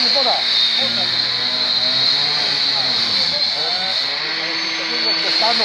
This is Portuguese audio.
Tá me toda? Tá no